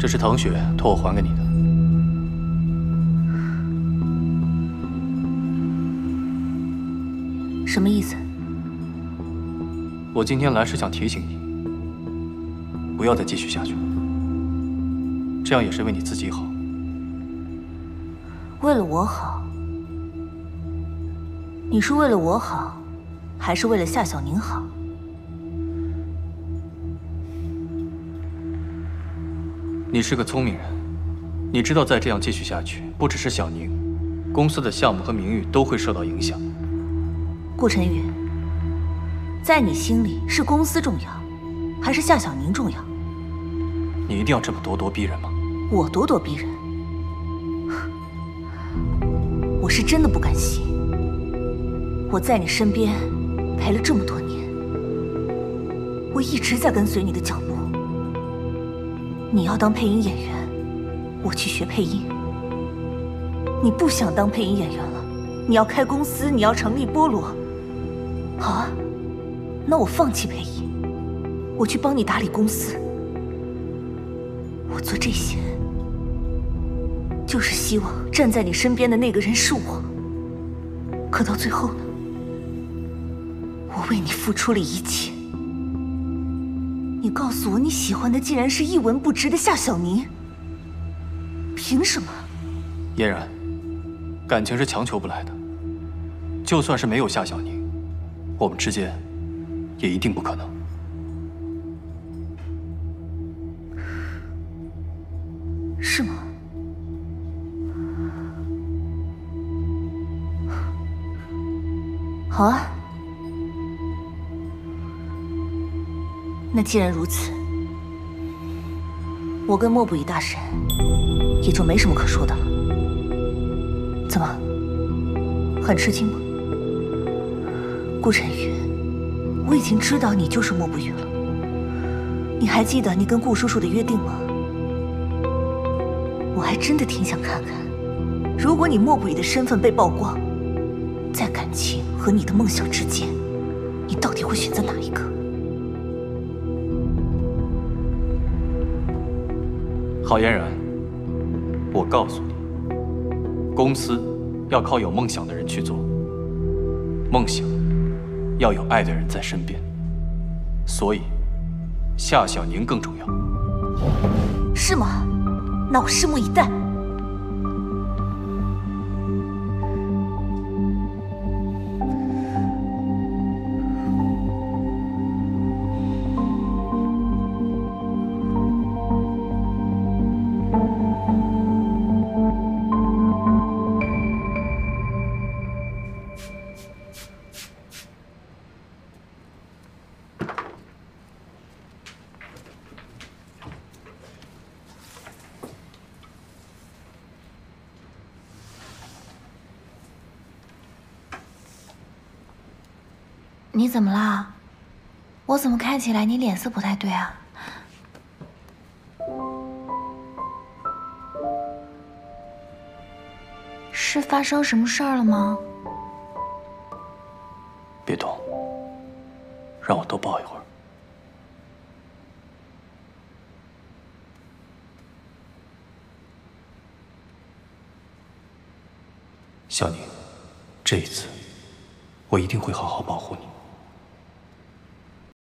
这是唐雪托我还给你的。什么意思？我今天来是想提醒你，不要再继续下去了。这样也是为你自己好。为了我好？你是为了我好，还是为了夏小宁好？你是个聪明人，你知道再这样继续下去，不只是小宁，公司的项目和名誉都会受到影响。顾晨宇，在你心里是公司重要，还是夏小宁重要？你一定要这么咄咄逼人吗？我咄咄逼人？我是真的不甘心。我在你身边陪了这么多年，我一直在跟随你的脚步。你要当配音演员，我去学配音。你不想当配音演员了，你要开公司，你要成立菠萝。好啊，那我放弃配音，我去帮你打理公司。我做这些，就是希望站在你身边的那个人是我。可到最后呢？我为你付出了一切，你告诉我你喜欢的竟然是一文不值的夏小宁，凭什么？嫣然，感情是强求不来的，就算是没有夏小宁。我们之间也一定不可能，是吗？好啊，那既然如此，我跟莫不语大神也就没什么可说的了。怎么，很吃惊吗？顾晨宇，我已经知道你就是莫不语了。你还记得你跟顾叔叔的约定吗？我还真的挺想看看，如果你莫不语的身份被曝光，在感情和你的梦想之间，你到底会选择哪一个？郝嫣然，我告诉你，公司要靠有梦想的人去做，梦想。要有爱的人在身边，所以夏小宁更重要，是吗？那我拭目以待。你怎么了？我怎么看起来你脸色不太对啊？是发生什么事儿了吗？别动，让我多抱一会儿。小宁，这一次我一定会好好保护你。